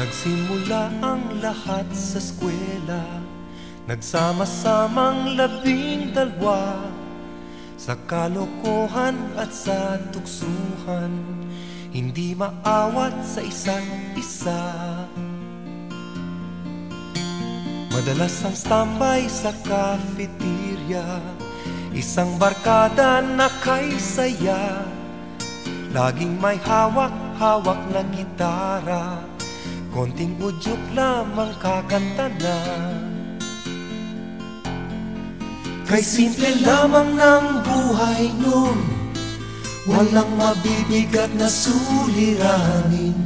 Nagsimula ang lahat sa eskwela. Nagsama-samang labing dalwa Sa kalokohan at sa tuksuhan Hindi maawat sa isa't isa. Madalas ang standby sa cafeteria. Isang barkada na kay saya Laging may hawak-hawak na gitara Konting udyok lamang kakanta na. Kay simple lamang ng buhay nun Walang mabibigat na suliranin.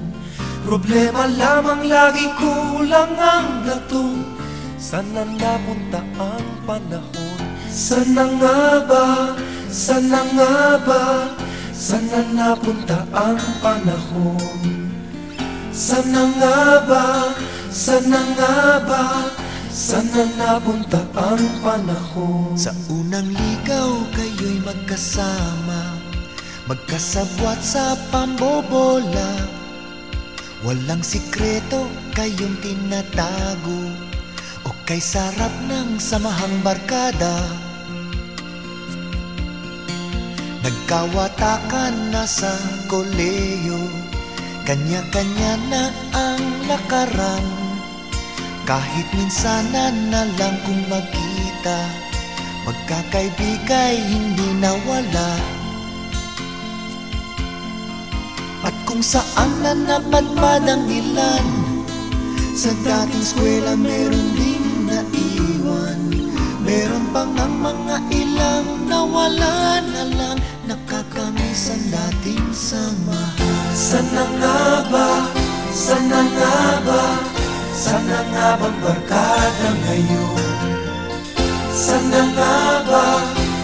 Problema lamang lagi kulang ang gatong. Sana napunta ang panahon? Sana nga ba, sana nga ba? Sana napunta ang panahon Sana nga ba, sana nga ba Sana napunta ang panahon? Sa unang ligaw kayo'y magkasama Magkasabwat sa pambobola. Walang sikreto kayong tinatago O kay sarap ng samahang barkada. Nagkawatakan na sa koleyo Kanya-kanya na ang lakaran Kahit minsanan na lang kung magkita Magkakaibigay hindi nawala. At kung saan na napadpad ang ilan Sa dating eskwela meron din naiwan. Meron pang ang mga ilang nawala na lang Nakakamiss ang dating samahan Sana nga ba, sana nga ba? Sana nga bang barkada ngayon? Sana nga ba,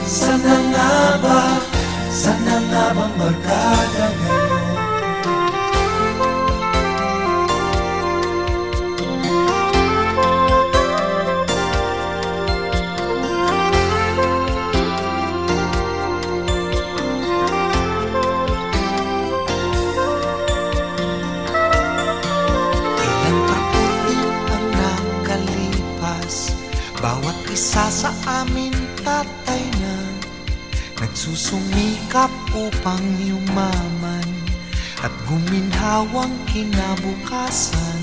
sana nga ba? Sana nga bang barkada ngayon isa sa amin tatay na Nagsusumikap upang yumaman At guminhawang kinabukasan.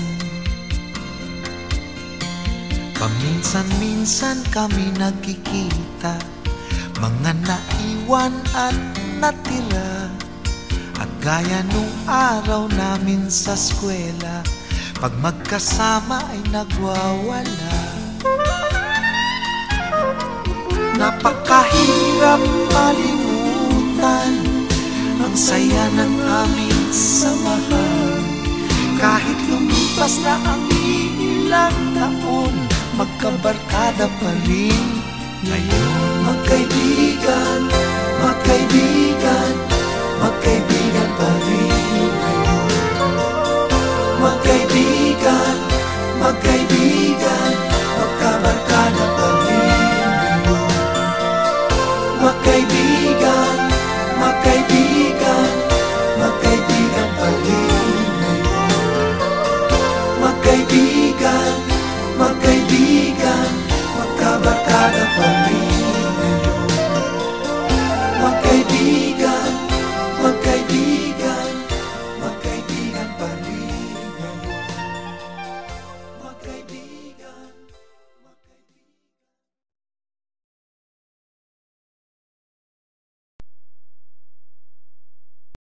Paminsan-minsan kami nagkikita Mga naiwan at natira. At gaya nung araw namin sa eskwela Pag magkasama ay nagwawala Napakahirap malimutan Ang saya ng aming samahan Kahit lumipas na ang ilang taon Magkabarkada pa rin. Ngayon Magkaibigan, magkaibigan, magkaibigan pa rin. Ngayon Magkaibigan, magkaibigan. baby.